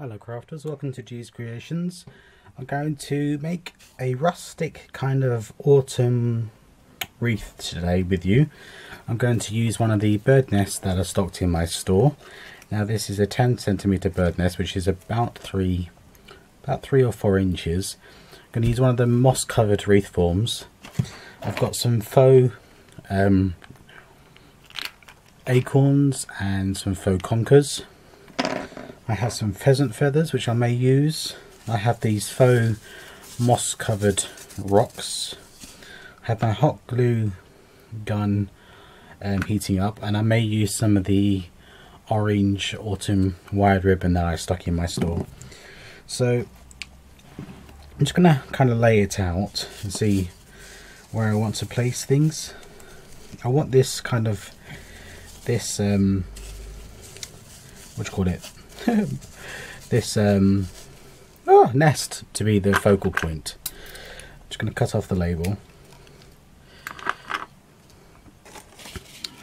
Hello crafters, welcome to G's Creations. I'm going to make a rustic kind of autumn wreath today with you. I'm going to use one of the bird nests that are stocked in my store. Now this is a 10 centimeter bird nest which is about three about three or four inches. I'm going to use one of the moss covered wreath forms. I've got some faux um, acorns and some faux conkers I have some pheasant feathers which I may use. I have these faux moss covered rocks. I have my hot glue gun um, heating up and I may use some of the orange autumn wired ribbon that I stuck in my store. So I'm just going to kind of lay it out and see where I want to place things. I want this kind of this um what do you call it this um, oh, nest to be the focal point. I'm Just going to cut off the label.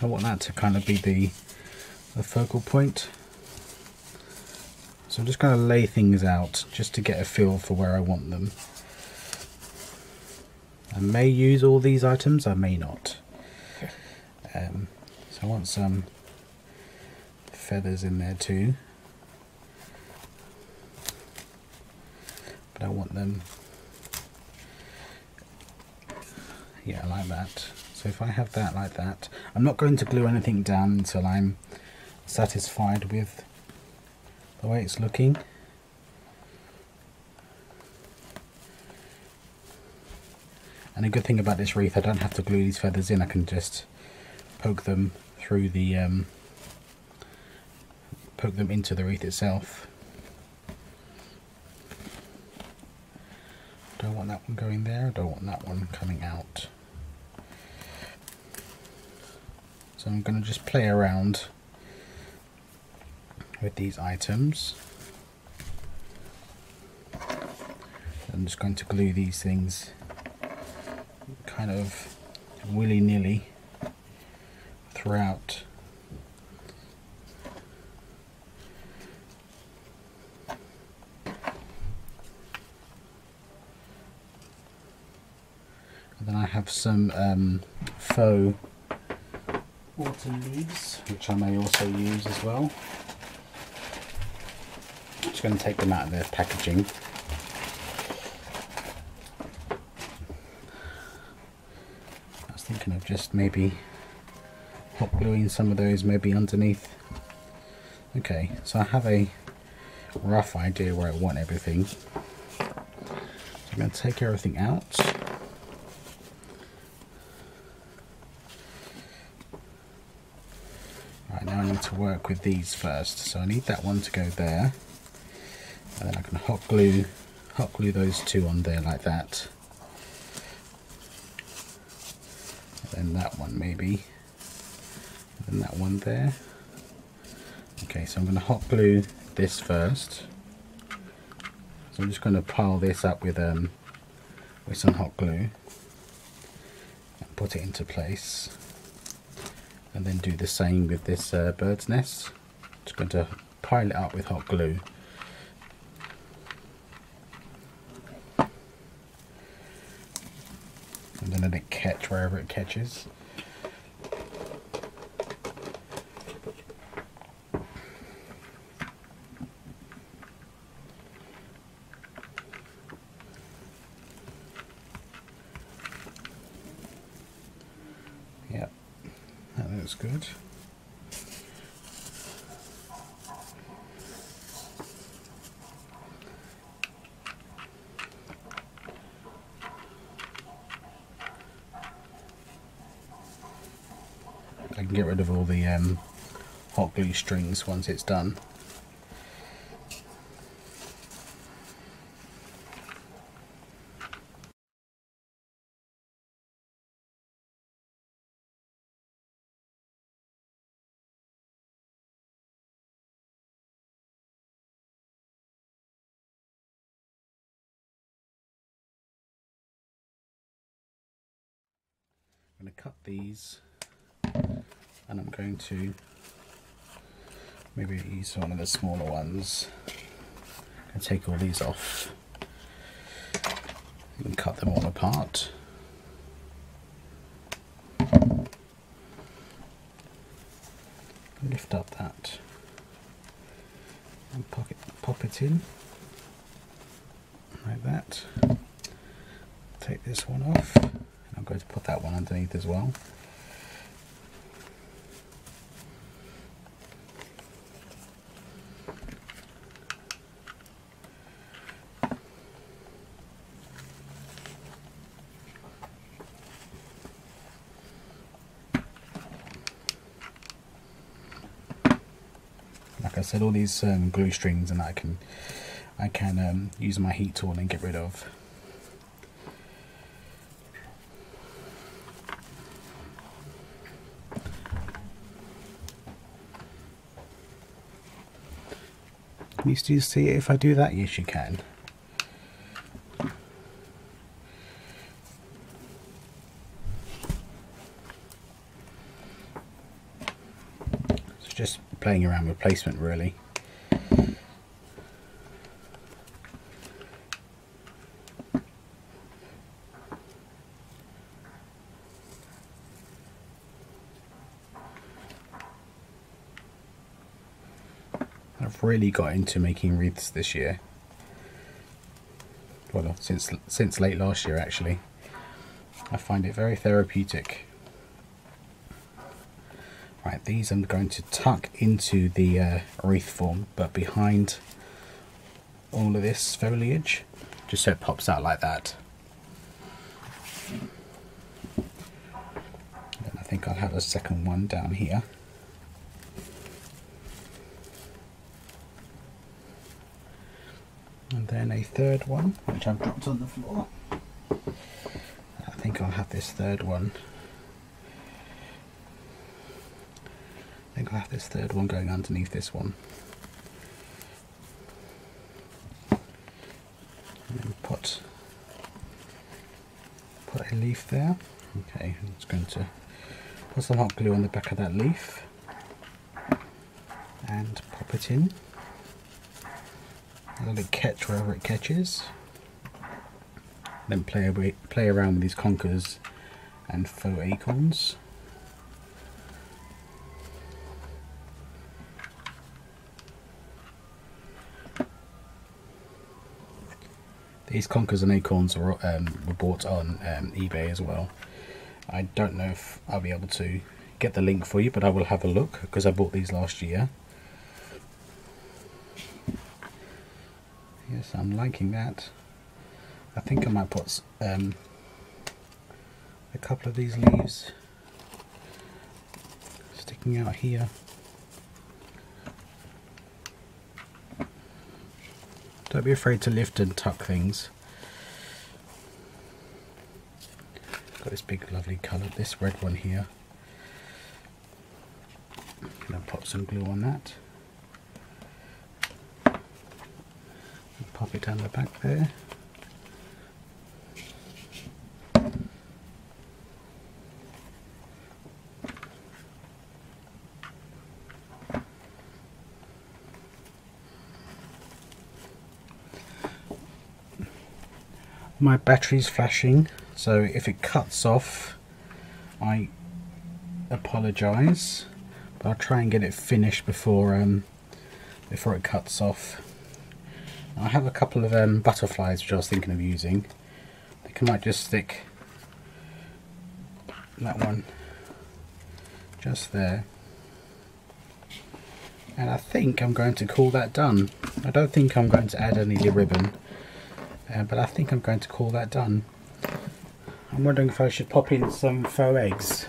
I want that to kind of be the, the focal point. So I'm just going to lay things out just to get a feel for where I want them. I may use all these items, I may not. Um, so I want some feathers in there too. But I want them. Yeah like that. So if I have that like that I'm not going to glue anything down until I'm satisfied with the way it's looking. And a good thing about this wreath I don't have to glue these feathers in I can just poke them through the um, poke them into the wreath itself don't want that one going there, I don't want that one coming out. So I'm going to just play around with these items. I'm just going to glue these things kind of willy-nilly throughout then I have some um, faux autumn leaves, which I may also use as well. I'm just going to take them out of their packaging. I was thinking of just maybe hot gluing some of those maybe underneath. Okay, so I have a rough idea where I want everything. So I'm going to take everything out. to work with these first. So I need that one to go there. And then I can hot glue, hot glue those two on there like that. And then that one maybe. And that one there. Okay, so I'm going to hot glue this first. So I'm just going to pile this up with um with some hot glue and put it into place and then do the same with this uh, bird's nest. Just going to pile it up with hot glue. And then let it catch wherever it catches looks good. I can get rid of all the um, hot glue strings once it's done. Going to cut these and I'm going to maybe use one of the smaller ones and take all these off and cut them all apart. Lift up that and pop it, pop it in like that. Take this one off. Going to put that one underneath as well. like I said, all these um, glue strings and I can I can um, use my heat tool and get rid of. Can you still see it if I do that? Yes, you can. So just playing around with placement really. I've really got into making wreaths this year. Well, since since late last year actually. I find it very therapeutic. Right, these I'm going to tuck into the uh, wreath form, but behind all of this foliage, just so it pops out like that. And I think I'll have a second one down here. And then a third one, which I've dropped on the floor. I think I'll have this third one I think I'll have this third one going underneath this one. And then put, put a leaf there. Okay, I'm just going to put some hot glue on the back of that leaf and pop it in. Let it catch wherever it catches. Then play, away, play around with these conkers and faux acorns. These conkers and acorns were, um, were bought on um, eBay as well. I don't know if I'll be able to get the link for you, but I will have a look because I bought these last year. I'm liking that. I think I might put um, a couple of these leaves sticking out here. Don't be afraid to lift and tuck things. Got this big lovely colour, this red one here. I'm Gonna pop some glue on that. Down the back there. my battery's flashing so if it cuts off I apologize but I'll try and get it finished before um, before it cuts off I have a couple of um, butterflies which I was thinking of using I think I might just stick that one just there and I think I'm going to call that done I don't think I'm going to add any ribbon uh, but I think I'm going to call that done. I'm wondering if I should pop in some faux eggs.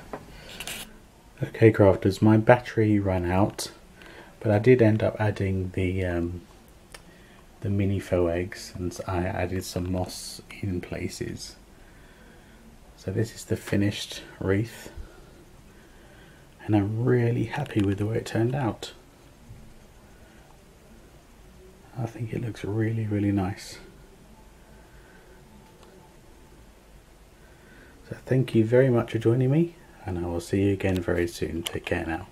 Okay crafters, my battery ran out, but I did end up adding the um, the mini faux eggs and I added some moss in places. So this is the finished wreath and I'm really happy with the way it turned out. I think it looks really really nice. So thank you very much for joining me and I will see you again very soon. Take care now.